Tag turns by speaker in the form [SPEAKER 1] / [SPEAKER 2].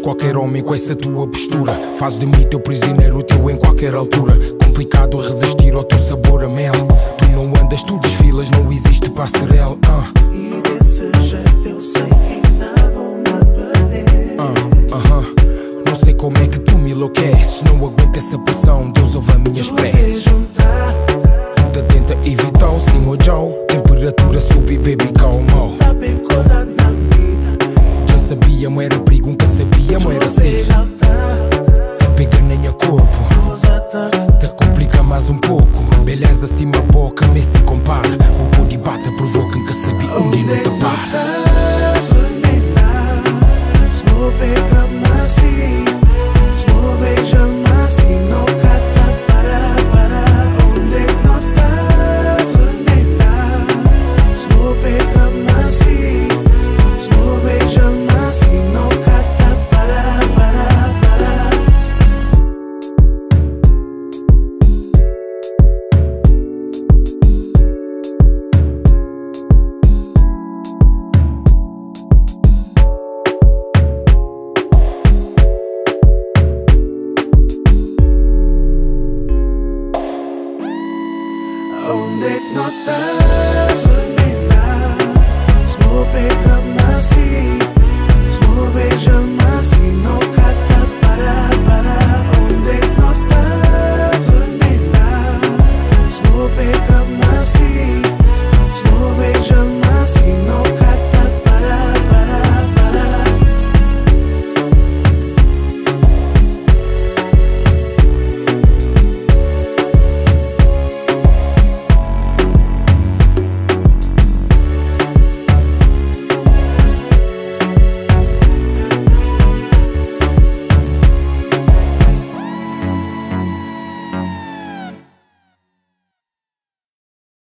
[SPEAKER 1] qualquer homem com essa tua postura. Fazes de mim teu prisioneiro, teu em qualquer altura. Complicado resistir ao teu sabor a mel. Tu não andas, tu desfilas, não existe passarela. Uh.
[SPEAKER 2] E desse jeito eu sei que ainda me perder.
[SPEAKER 1] Uh, uh-huh. Não sei como é que tu me enlouqueces. Não aguento essa pressão, Deus ouve as minhas preces. Tenta, tenta evitar o sim ou Joe. Temperatura sube, baby, calma. Estás acima boca, mestre compara. O body bata provoca que sabi undi no tapar Onde não está, menina, assim. on not nothing